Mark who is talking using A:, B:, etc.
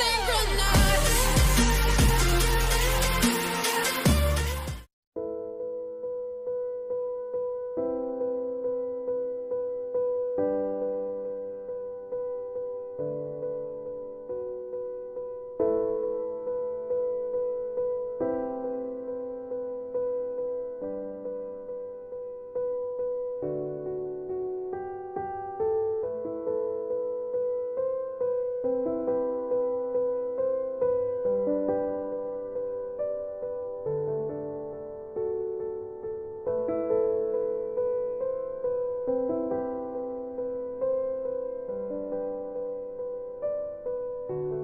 A: synchronized Thank you.